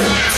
Yeah.